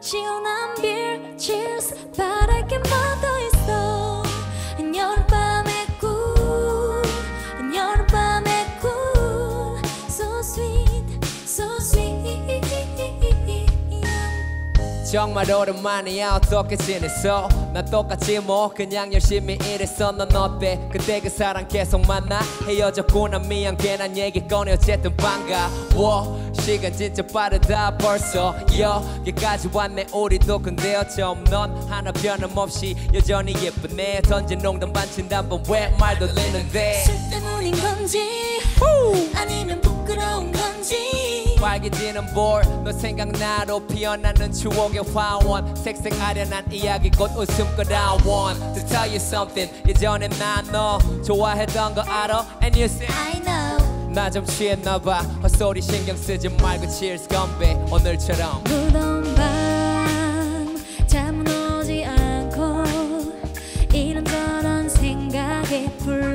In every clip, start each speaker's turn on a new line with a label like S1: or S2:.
S1: 시원한 beer cheers. 바랄 게 묻어 있어. 여름밤의 꿈 여름밤의 꿈 so sweet so sweet.
S2: 정말 오랜만이야 어떻게 지냈어? 난 똑같지 뭐 그냥 열심히 일했어. 넌 어때? 그때 그 사람 계속 만나? 헤어졌구나. 미안. 괜한 얘기 꺼내. 어쨌든 반가워 시간 진짜 빠르다 벌써 여기까지 왔네. 우리도 근데 어쩜 넌 하나 변함없이 여전히 예쁘네. 던진 농담 반친다면 왜말 돌리는데.
S1: 술 때문인 건지 아니면 부끄러운 건지.
S2: 빨개지는 볼너 생각나로 피어나는 추억의 화원. 색색 아련한 이야기 곧 웃음꽃 I want to tell you something. 예전에 난너 좋아했던 거 알아? And you say
S1: I know
S2: 나 좀 취했나봐. 헛소리 신경 쓰지 말고 cheers 건배. 오늘처럼.
S1: 무더운 밤 잠은 오지 않고 이런저런 생각에 불러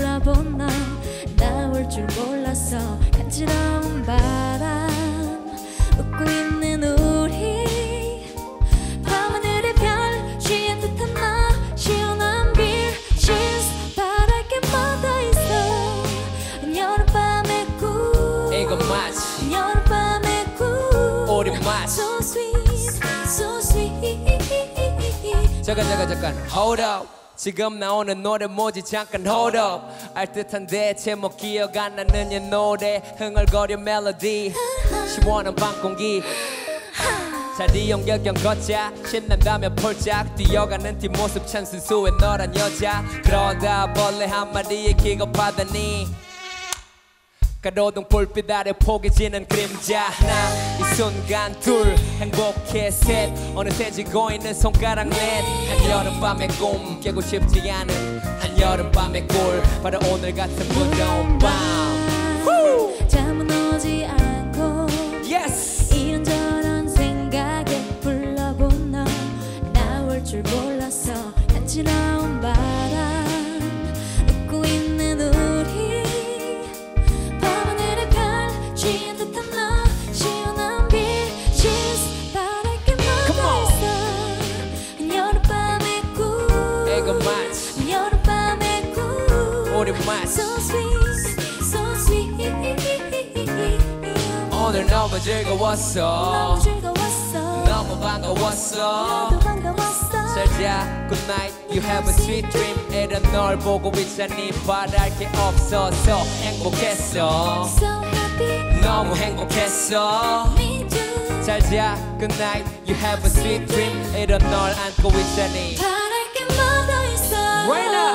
S2: 잠깐 잠깐 잠깐. Hold up. 지금 나오는 노래 뭐지? 잠깐 hold up. 알 듯한데 제목 기억 안 나는 이 노래. 흥얼거려 멜로디. 시원한 밤 공기. 자리 연결경 걷자. 신난다면 폴짝 뛰어가는 뒷모습 참 순수해 너란 여자. 그러다 벌레 한 마리에 기겁하다니 가로등 불빛 아래 포개지는 그림자. 하나 이 순간 둘 행복해. 셋 어느새 지고 있는 손가락. 넷 한여름밤의 꿈 깨고 싶지 않은 한여름밤의 꿀. 바로 오늘 같은 무더운 밤.
S1: 잠은 오지 않고
S2: 마치
S1: So sweet, so sweet
S2: 오늘 너무 즐거웠어
S1: 너무 즐거웠어
S2: 너무 반가웠어
S1: 나도 반가웠어
S2: 잘자 good night you have a sweet dream 이런 널 보고 있자니 바랄 게 없어서 행복했어
S1: So happy
S2: 너무 행복했어
S1: me too
S2: 잘자 good night you have a sweet dream 이런 널 안고 있자니
S1: 바랄 게 묻어 있어
S2: Right now.